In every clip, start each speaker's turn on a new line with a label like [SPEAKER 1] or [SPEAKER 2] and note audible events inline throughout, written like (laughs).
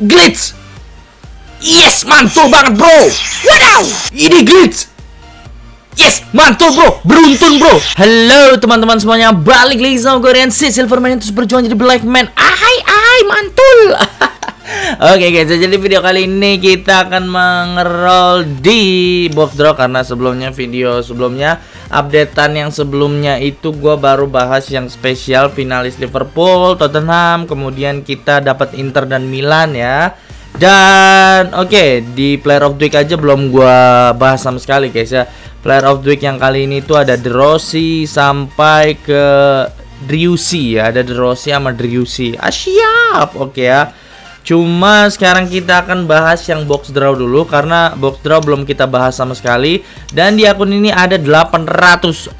[SPEAKER 1] glitch. Yes, mantul banget bro. Wow, ini glitch. Yes, mantul bro, beruntun bro. Halo teman-teman semuanya, balik lagi sama gue Rensi Silverman yang terus berjuang jadi Black Man. Ahai, ahai, mantul. (laughs) Oke guys, jadi video kali ini kita akan mengerol di box draw karena sebelumnya video sebelumnya updatean yang sebelumnya itu gue baru bahas yang spesial finalis Liverpool, Tottenham, kemudian kita dapat Inter dan Milan ya. Dan oke okay, di Player of the Week aja belum gua bahas sama sekali guys ya. Player of the Week yang kali ini tuh ada De Rossi sampai ke Driussi ya, ada De Rossi sama Driussi. Ah siap, oke okay, ya. Cuma sekarang kita akan bahas yang box draw dulu karena box draw belum kita bahas sama sekali dan di akun ini ada 800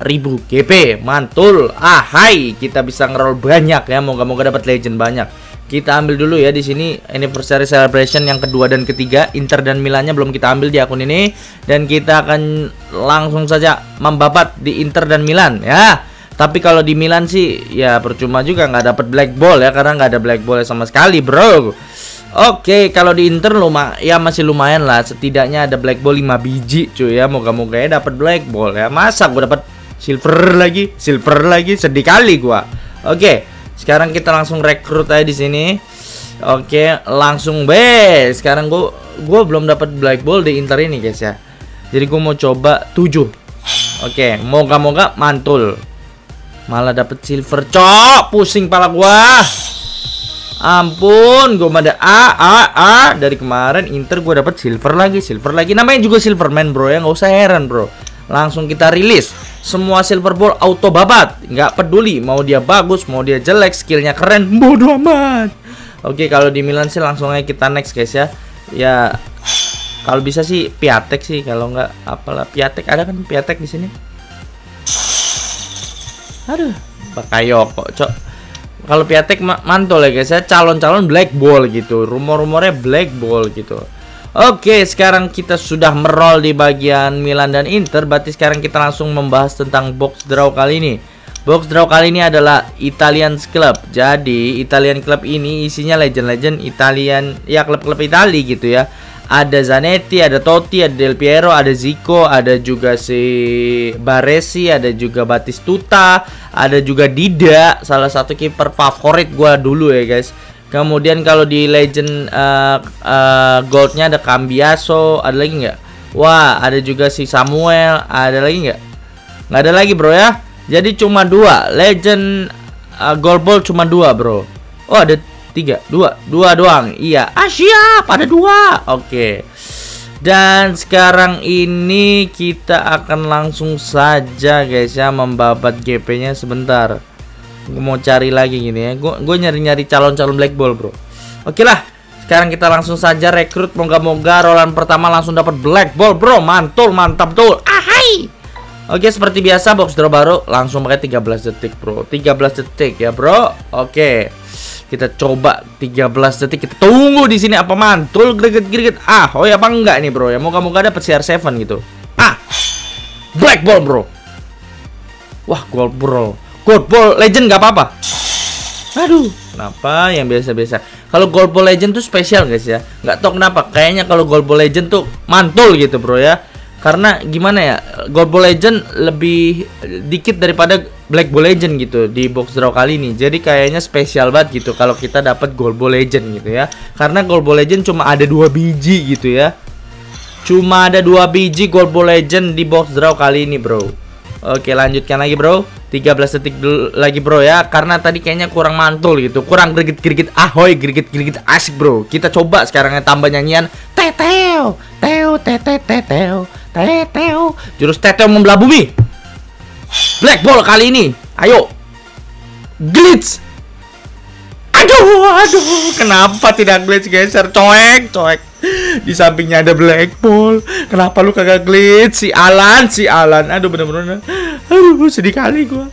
[SPEAKER 1] ribu GP. Mantul. Ah, hai, kita bisa ngerol banyak ya. Moga-moga dapat legend banyak. Kita ambil dulu ya di sini anniversary celebration yang kedua dan ketiga Inter dan Milannya belum kita ambil di akun ini dan kita akan langsung saja membabat di Inter dan Milan ya. Tapi kalau di Milan sih ya percuma juga nggak dapat black ball ya karena nggak ada black ball sama sekali bro. Oke, kalau di Inter luma ya masih lumayan lah. Setidaknya ada black ball 5 biji cuy ya. Moga-moga ya dapat black ball ya. Masa gua dapat silver lagi, silver lagi sedih kali gua. Oke. Sekarang kita langsung rekrut aja di sini. Oke, langsung be. Sekarang gua gua belum dapat black ball di Inter ini, guys ya. Jadi gua mau coba 7. Oke, moga-moga mantul. Malah dapat silver, cok. Pusing pala gua. Ampun, gue ada A A A. Dari kemarin Inter gue dapat silver lagi, silver lagi. Namanya juga Silverman, Bro ya, nggak usah heran, Bro. Langsung kita rilis. Semua silver ball auto babat. Nggak peduli mau dia bagus mau dia jelek skillnya keren. Bodoh amat. Oke kalau di Milan sih langsung aja kita next guys ya. Ya kalau bisa sih Piatek sih. Kalau nggak apalah. Piatek ada kan Piatek di sini? Aduh Bakayoko cok kalau Piatek mantul ya guys ya calon-calon black ball gitu rumor-rumornya black ball gitu Oke, sekarang kita sudah merol di bagian Milan dan Inter. Berarti sekarang kita langsung membahas tentang box draw kali ini. Box draw kali ini adalah Italian Club. Jadi, Italian Club ini isinya legend-legend Italian, ya klub-klub Italia gitu ya. Ada Zanetti, ada Totti, ada Del Piero, ada Zico, ada juga si Baresi, ada juga Batistuta, ada juga Dida, salah satu kiper favorit gua dulu ya, guys. Kemudian kalau di Legend uh, uh, Goldnya ada Cambiaso, ada lagi nggak? Wah, ada juga si Samuel, ada lagi nggak? Nggak ada lagi bro ya. Jadi cuma dua Legend uh, Gold Ball cuma dua bro. Oh ada tiga, dua, dua doang. Iya, ah siap, ada dua. Oke. Dan sekarang ini kita akan langsung saja guys ya membabat GP-nya sebentar. Gue mau cari lagi gini ya. Gue gue nyari nyari calon calon black ball bro. Oke lah. Sekarang kita langsung saja rekrut. Moga-moga rolan pertama langsung dapat black ball bro. Mantul mantap tuh ahai. Oke seperti biasa box draw baru langsung pakai 13 detik bro. 13 detik ya bro. Oke kita coba 13 detik kita tunggu di sini apa mantul greget greget ah oh ya apa enggak nih bro ya moga-moga dapat CR7 gitu ah black ball bro wah gold bro Gold Ball Legend nggak apa-apa. Aduh, kenapa yang biasa-biasa? Kalau Gold Ball Legend tuh spesial guys ya. Nggak tahu kenapa. Kayaknya kalau Gold Ball Legend tuh mantul gitu bro ya. Karena gimana ya, Gold Ball Legend lebih dikit daripada Black Ball Legend gitu di box draw kali ini. Jadi kayaknya spesial banget gitu kalau kita dapat Gold Ball Legend gitu ya. Karena Gold Ball Legend cuma ada dua biji gitu ya. Cuma ada dua biji Gold Ball Legend di box draw kali ini bro. Oke lanjutkan lagi bro. 13 detik lagi bro ya. Karena tadi kayaknya kurang mantul gitu. Kurang gergit-gergit. Ahoy gergit-gergit. Asik bro. Kita coba sekarang tambah nyanyian. Teteo Teo tete teteo Teteo. Jurus teteo membelah bumi Black ball kali ini. Ayo. Glitch Aduh aduh. Kenapa tidak glitch geser? Coek coek. Di sampingnya ada black ball. Kenapa lu kagak glitch si Alan si Alan. Aduh bener-bener. Aduh sedih kali gua.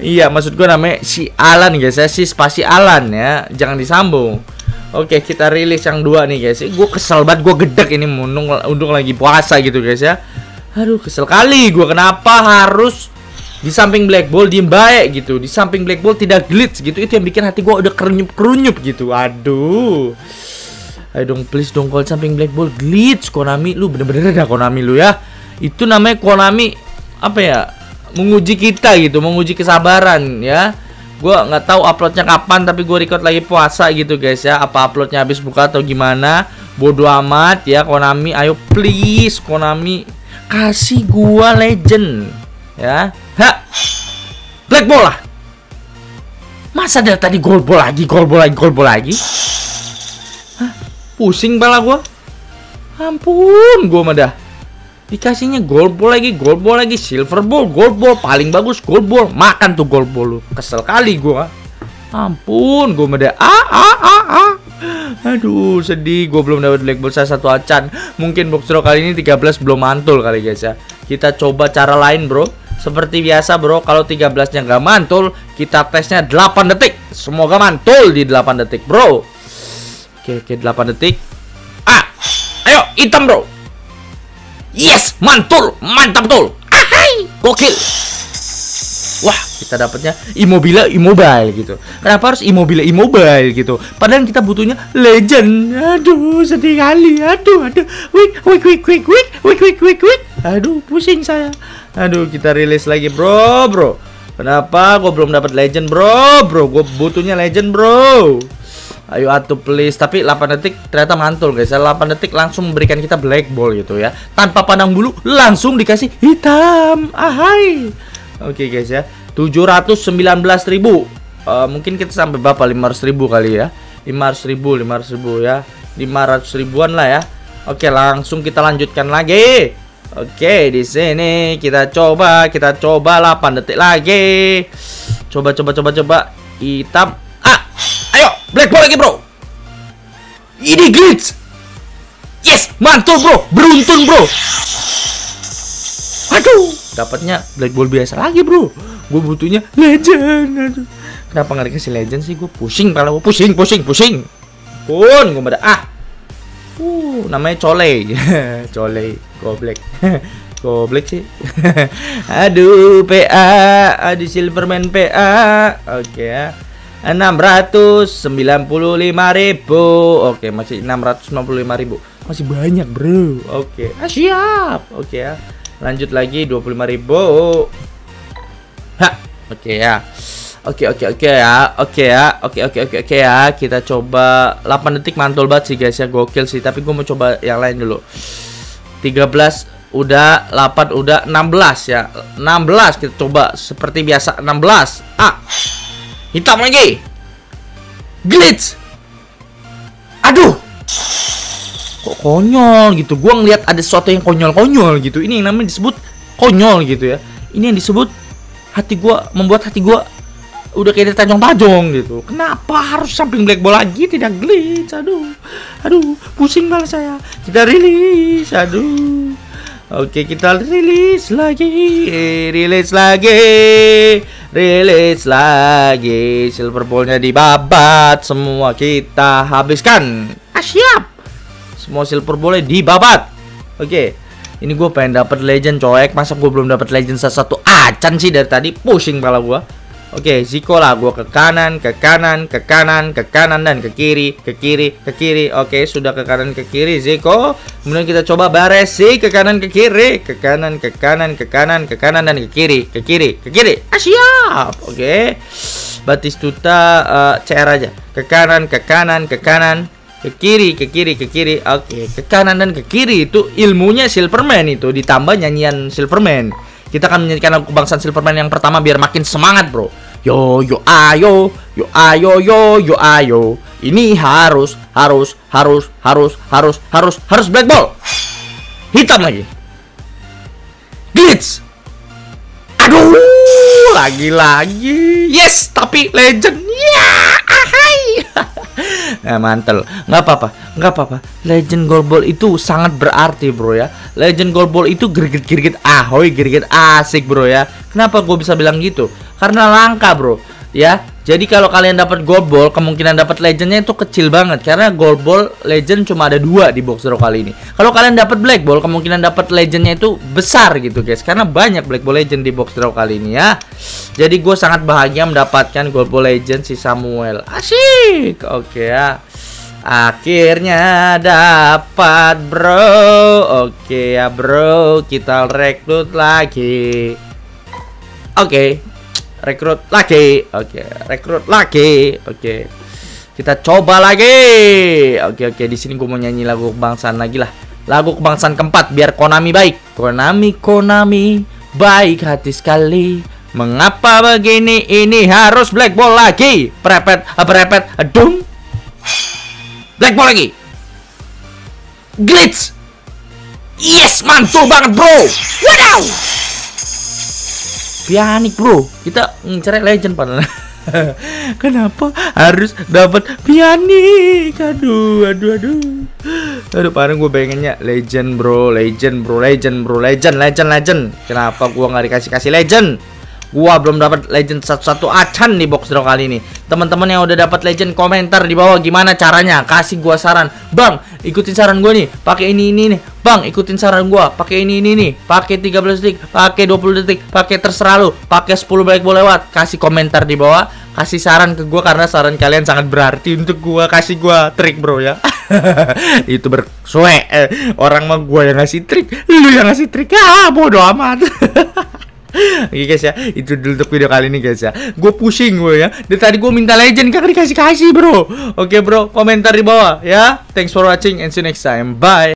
[SPEAKER 1] Iya maksud gua namanya si Alan guys. Ya si spasi Alan ya. Jangan disambung. Oke kita rilis yang dua nih guys. Gue kesel banget. Gue gedek ini. Untung, untung lagi puasa gitu guys ya. Aduh kesel kali gue Kenapa harus di samping black ball diem baik gitu di samping black ball tidak glitch gitu itu yang bikin hati gue udah kerunyup kerunyup gitu aduh Ayo dong please dong gold samping black ball glitch Konami lu bener-bener ada Konami lu ya. Itu namanya Konami apa ya? Menguji kita gitu, menguji kesabaran ya. Gua nggak tahu uploadnya kapan tapi gue record lagi puasa gitu guys ya. Apa uploadnya habis buka atau gimana? Bodoh amat ya Konami. Ayo please Konami kasih gua legend ya. Ha. Black lah. Masa dari tadi gold ball lagi, gold ball lagi, gold ball lagi? Hah? Pusing pala gua. Ampun, gua mah. Dikasihnya gold ball lagi, gold ball lagi, silver ball, gold ball, paling bagus gold ball. Makan tuh gold ball. Kesel kali gua. Ampun, gua mah. Ah, ah, ah, ah. Aduh, sedih. Gue belum dapat black ball saya satu acan. Mungkin box draw kali ini 13 belum mantul kali guys ya. Kita coba cara lain, bro. Seperti biasa bro, kalau 13-nya nggak mantul, kita tesnya 8 detik. Semoga mantul di 8 detik, bro. Oke, oke 8 detik. Ah, ayo hitam bro. Yes, mantul, mantap betul. Ahai, gokil. Wah, kita dapatnya immobile immobile gitu. Kenapa harus immobile immobile gitu? Padahal kita butuhnya legend. Aduh, sedih kali. Aduh, aduh. Wik, wik, wik, wik, wik, wik, wik, wik, wik. Aduh, pusing saya. Aduh, kita rilis lagi, bro, bro. Kenapa gue belum dapat legend, bro, bro? Gue butuhnya legend, bro. Ayo atuh please Tapi 8 detik ternyata mantul guys 8 detik langsung memberikan kita black ball gitu ya Tanpa pandang bulu langsung dikasih hitam Ahai Oke okay, guys ya 719 ribu uh, Mungkin kita sampai berapa 500 ribu kali ya 500 ribu 500 ribu ya 500 ribuan lah ya Oke langsung kita lanjutkan lagi Oke, di sini kita coba, kita coba 8 detik lagi. Coba coba coba coba hitam. Ah, ayo, black ball lagi, Bro. Ini glitch. Yes, mantul, Bro. Beruntun, Bro. Aduh, dapatnya black ball biasa lagi, Bro. Gue butuhnya legend. Aduh. Kenapa nggak dikasih legend sih? Gue pusing kalau gue pusing, pusing, pusing. Pun, gue pada ah. Uh, namanya Cole. (laughs) Cole, goblek. (laughs) goblek sih. (laughs) aduh, PA, aduh Silverman PA. Oke okay, ya. 695 ribu Oke masih 695 ribu Masih banyak bro Oke ah, siap Oke ya Lanjut lagi 25 ribu Hah Oke ya Oke oke oke ya. Oke ya. Oke oke oke oke ya. Kita coba 8 detik mantul banget sih guys ya. Gokil sih, tapi gue mau coba yang lain dulu. 13 udah, 8 udah, 16 ya. 16 kita coba seperti biasa 16. Ah. Hitam lagi. Glitch. Aduh. Konyol gitu. Gua ngeliat ada sesuatu yang konyol-konyol gitu. Ini yang namanya disebut konyol gitu ya. Ini yang disebut hati gua membuat hati gua udah kayak tajong-tajong gitu. Kenapa harus samping black ball lagi tidak glitch? Aduh. Aduh, pusing banget saya. Kita rilis. Aduh. Oke, kita rilis lagi. Rilis lagi. Rilis lagi. Silver ballnya dibabat. Semua kita habiskan. Ah, siap. Semua silver ballnya dibabat. Oke. Ini gue pengen dapat legend coek. Masa gue belum dapat legend satu acan sih dari tadi. Pusing pala gue. Oke, Ziko lah gua ke kanan, ke kanan, ke kanan, ke kanan dan ke kiri, ke kiri, ke kiri. Oke, sudah ke kanan ke kiri Ziko. Kemudian kita coba Baresi ke kanan ke kiri, ke kanan ke kanan ke kanan ke kanan dan ke kiri, ke kiri, ke kiri. Ah, siap. Oke. Batistuta uh, CR aja. Ke kanan, ke kanan, ke kanan, ke kiri, ke kiri, ke kiri. Oke, ke kanan dan ke kiri itu ilmunya Silverman itu ditambah nyanyian Silverman. Kita akan menyanyikan lagu kebangsaan Silverman yang pertama biar makin semangat, Bro. Yo yo ayo, yo ayo yo yo ayo. Ini harus harus harus harus harus harus harus black ball. Hitam lagi. Glitch. Aduh, lagi-lagi. Yes, tapi legend. Ya, ahai. Nah, (laughs) mantel. Nggak apa-apa, nggak apa-apa. Legend gold ball itu sangat berarti, bro ya. Legend gold ball itu gerget-gerget ahoy, gerget asik, bro ya. Kenapa gue bisa bilang gitu? karena langka bro ya jadi kalau kalian dapat gold ball kemungkinan dapat legendnya itu kecil banget. Karena gold ball legend cuma ada dua di box draw kali ini. Kalau kalian dapat black ball kemungkinan dapat legendnya itu besar gitu guys. Karena banyak black ball legend di box draw kali ini ya. Jadi gue sangat bahagia mendapatkan gold ball legend si Samuel. Asik oke okay, ya. Akhirnya dapat bro. Oke ya bro. Kita rekrut lagi. Oke Rekrut lagi. Oke Rekrut lagi. Oke. Kita coba lagi. Oke oke. Di sini gue mau nyanyi lagu kebangsaan lagi lah. Lagu kebangsaan keempat Biar Konami baik. Konami Konami Baik hati sekali. Mengapa begini? Ini harus black ball lagi. Prepet Prepet Dung Black ball lagi. Glitch. Yes, mantul banget, bro. Wow. Pianik, bro. Kita ngincer legend padahal. (laughs) Kenapa harus dapat pianik? Aduh, aduh, aduh. Aduh, parah gue pengennya legend, bro. Legend, bro. Legend, bro. Legend, legend, legend. Kenapa gua nggak dikasih kasih legend? Gua belum dapat legend satu-satu acan di box draw kali ini. Teman-teman yang udah dapat legend komentar di bawah gimana caranya? Kasih gua saran. Bang, ikutin saran gua nih. Pakai ini ini nih. Bang, ikutin saran gua. Pakai ini ini nih. Pakai 13 detik, pakai 20 detik, pakai terserah lu. Pakai 10 balik boleh lewat. Kasih komentar di bawah. Kasih saran ke gua karena saran kalian sangat berarti untuk gua. Kasih gua trik, Bro ya. (laughs) itu bersuai eh, orang mah gua yang ngasih trik lu yang ngasih trik ah bodoh amat (laughs) Oke guys ya, itu dulu untuk video kali ini guys ya. Gue pusing gue ya. Dari tadi gue minta legend kagak dikasih kasih bro. Oke bro, komentar di bawah ya. Thanks for watching and see you next time. Bye.